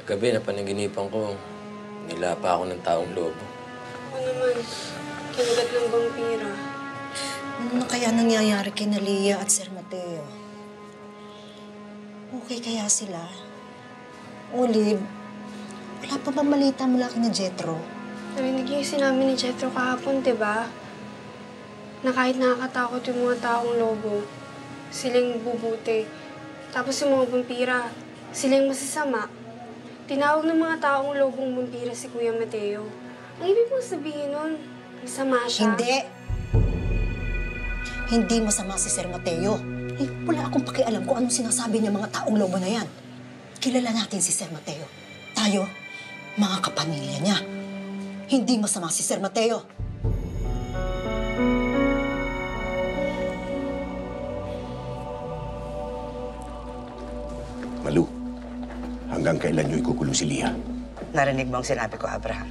Kagabi, napanaginipan ko, nilapa ako ng taong lobo. Ako naman, kinagat ng vampira. Ano na kaya nangyayari kay Nalia at Sir Mateo? Okay kaya sila? Olive, wala pa bang malita mula kina Jetro? Narinig yung sinabi ni Jethro kahapon, di ba? Na kahit nakakatakot yung mga taong lobo, silang bubuti. Tapos yung mga vampira, silang masasama. Tinawag ng mga taong lobong vampira si Kuya Mateo. Ang ibig mong sabihin nun, masama siya. Hindi. Hindi masama si Sir Mateo. Eh, wala akong pakialam kung anong sinasabi niya mga taong lobo na yan. Kilala natin si Sir Mateo. Tayo, mga kapamilya niya. Hindi masama si Sir Mateo. Hanggang kailan niyo ikukulong si Lia? Narinig mo ang sinabi ko, Abraham.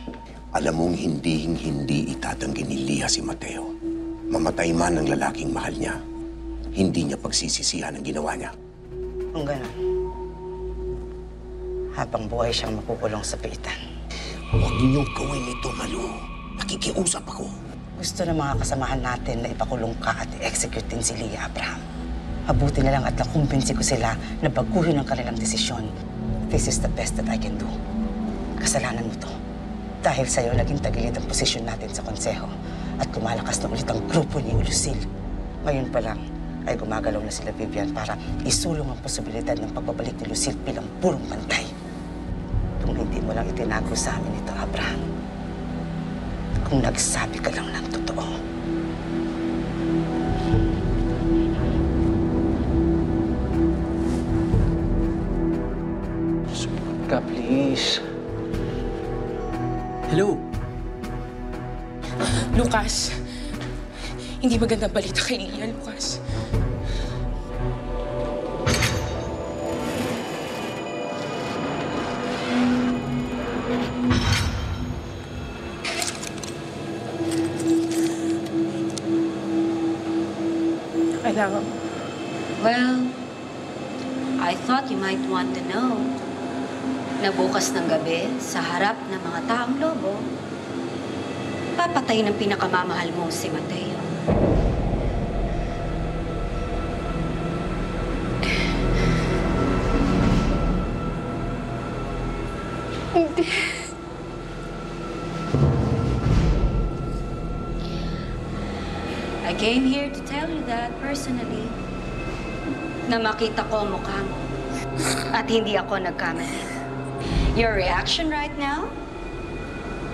Alam mong hindi-hindi itatanggi ni Lia si Mateo. Mamatay man ang lalaking mahal niya, hindi niya pagsisisihan ang ginawa niya. Kung gano'n, habang buhay siyang makukulong sa piitan. Huwag niyong gawin ito, Malu. Nakikiusap ako. Gusto ng mga kasamahan natin na ipakulong ka at i-execute din si Leah Abraham. Mabuti na lang at nakumbinsi ko sila na baguhin ang kanilang desisyon. This is the best that I can do. Kasalanan mo to. Dahil sa'yo, naging tagilid ang posisyon natin sa konseho at lumalakas na ulit ang grupo ni Lucille. Ngayon pa lang ay gumagalaw na sila Vivian para isulong ang posibilidad ng pagbabalik ni Lucille bilang purong pantay. Kung hindi mo lang itinago sa amin ito, Abraham. Kung nagsabi ka lang ng ka, please. Hello? Lucas, hindi magandang balita kay Lia, Lucas. Kailangan mo. Well, I thought you might want to know na bukas ng gabi, sa harap ng mga taong lobo, papatay ng pinakamamahal mo si Mateo. I came here to tell you that personally na makita ko ang mukha mo. At hindi ako nagkamali. Your reaction right now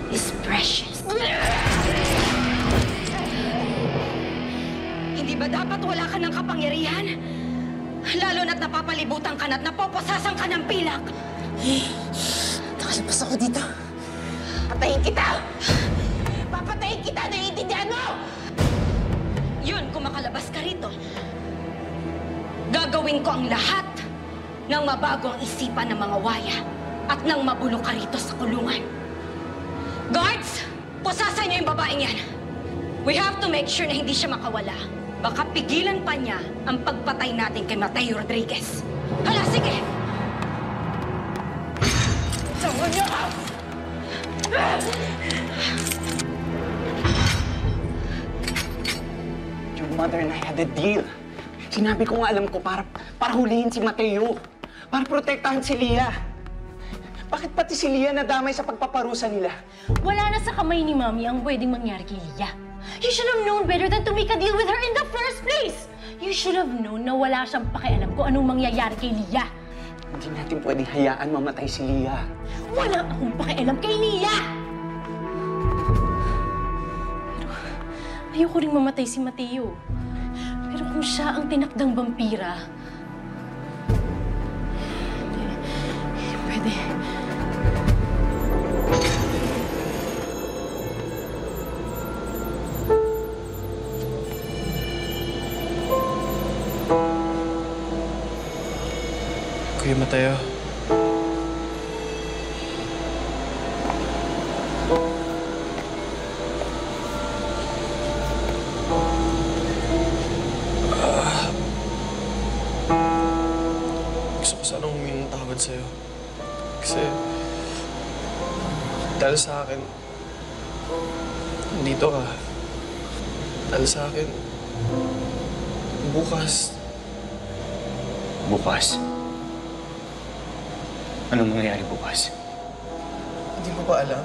is precious. Hindi ba dapat wala ka ng kapangyarihan? Lalo na't napapalibutan ka na't napoposasan ka ng pilak. Nakalabas ako dito. Patayin kita! Papatayin kita! Naiintindihan mo? Yun, kung makalabas ka rito, gagawin ko ang lahat ng mabago ang isipan ng mga waya at nang mabulok ka rito sa kulungan. Guards! Pusasan niyo yung babaeng yan. We have to make sure na hindi siya makawala. Baka pigilan pa niya ang pagpatay natin kay Mateo Rodriguez. Hala, sige! Sama niyo! Your mother and I had a deal. Sinabi ko nga alam ko para, para hulihin si Mateo. Para protektahan si Lia. Bakit pati si Lia nadamay sa pagpaparusa nila? Wala na sa kamay ni Mami ang pwedeng mangyari kay Lia. You should have known better than to make a deal with her in the first place! You should have known na wala siyang pakialam kung anong mangyayari kay Lia. Hindi natin pwedeng hayaan mamatay si Lia. Wala akong pakialam kay Lia! Pero ayoko ring mamatay si Mateo. Pero kung siya ang tinakdang vampira, hindi, pwede. Kuya Mateo. Ah. Gusto ko sanang humingi ng tawad sa'yo. Kasi dahil sa akin, nandito ka. Dahil sa akin, bukas, Bukas? Anong mangyayari bukas? hindi mo ba alam?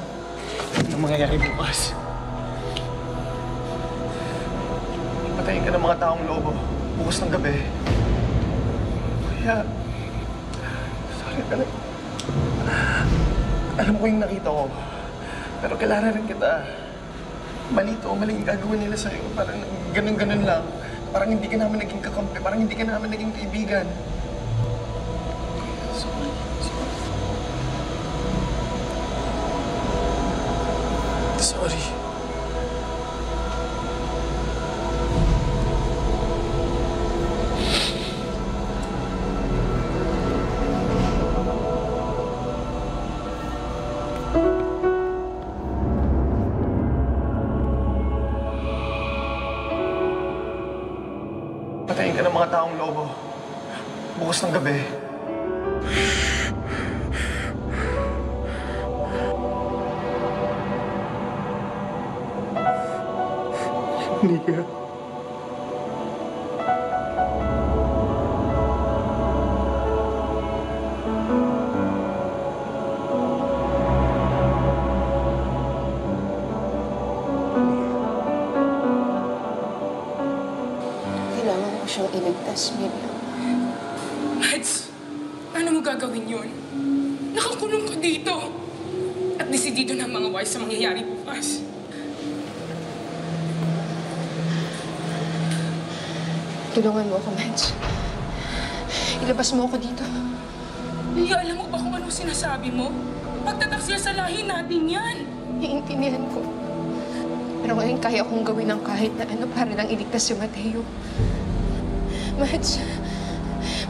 Anong mangyayari bukas? Patayin ka ng mga taong lobo bukas ng gabi. Kaya, sorry talaga. Alam ko yung nakita ko. Pero kilala rin kita. Mali to, mali yung gagawin nila sa'yo. Parang ganun-ganun lang. Parang hindi ka namin naging kakampi. Parang hindi ka namin naging kaibigan. Sorry. Patayin ka ng mga taong lobo. Bukas ng gabi. Hindi ka. Kailangan ko siyang iligtas, Miriam. Mads, paano mo gagawin yun? Nakakulong ka dito. At desidido na ang mga wise sa mangyayari bukas. Tulungan mo ako, Mads. Ilabas mo ako dito. Hindi alam mo ba kung ano sinasabi mo? Pagtataksil sa lahi natin yan. Iintindihan ko. Pero ngayon kaya kong gawin ng kahit na ano para lang iligtas si Mateo. Mads,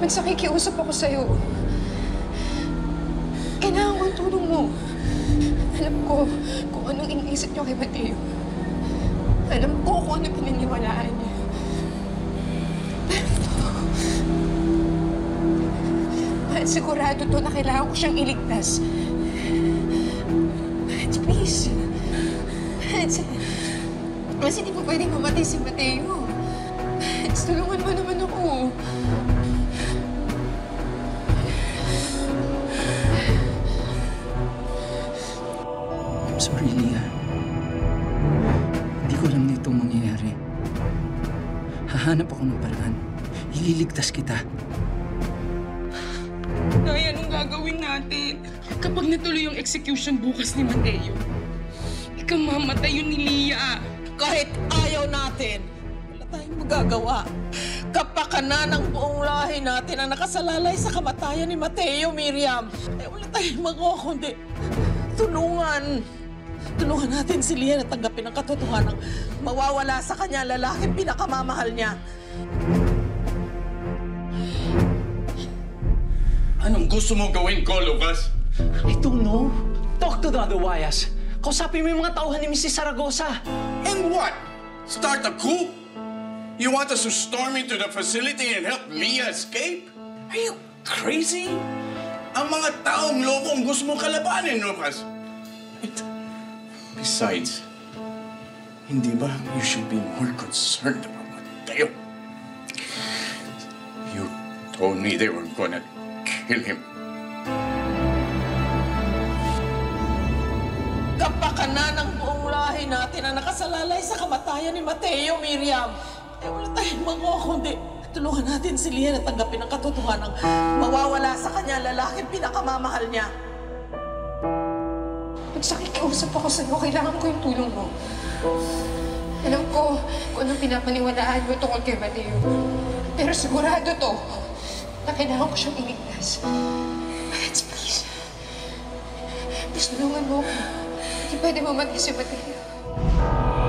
Mads, nakikiusap ako sa'yo. Kailangan ko ang tulong mo. Alam ko kung anong iniisip niyo kay Mateo. Alam ko kung ano pinaniwalaan niya. Mads, sigurado to na kailangan ko siyang iligtas. Mads, please. Mads, Mads, hindi po pwedeng mamatay si Mateo. Mads, tulungan mo naman ako. I'm Hahanap ako ng paraan. Ililigtas kita. Nay, anong gagawin natin? Kapag natuloy yung execution bukas ni Mateo, ikamamatay yun ni Lia. Kahit ayaw natin, wala tayong magagawa. Kapakanan ng buong lahi natin ang nakasalalay sa kamatayan ni Mateo, Miriam. Eh, wala tayong magawa kundi tulungan. Tulungan natin si Lia na tanggapin ang katotohanan mawawala sa kanya ang lalaking pinakamamahal niya. Anong gusto mo gawin ko, Lucas? I don't know. Talk to the other wires. Kausapin mo yung mga tauhan ni Mrs. Zaragoza. And what? Start a coup? You want us to storm into the facility and help Leah escape? Are you crazy? Ang mga taong lobong gusto mong kalabanin, Lucas. Besides, hindi ba you should be more concerned about Mateo? You told me they were gonna kill him. Kapakanan ng buong lahi natin ang nakasalalay sa kamatayan ni Mateo, Miriam. Eh, wala tayong magawa kundi tulungan natin si Lia na tanggapin ang katotohanan mawawala sa kanya ang lalaking pinakamamahal niya. Nakikiusap ako sa'yo. Kailangan ko yung tulong mo. Alam ko kung anong pinapaniwalaan mo tungkol kay Mateo. Pero sigurado to na kailangan ko siyang iligtas. Mads, please. Please, tulungan mo ako. Hindi pwede mamatay si Mateo.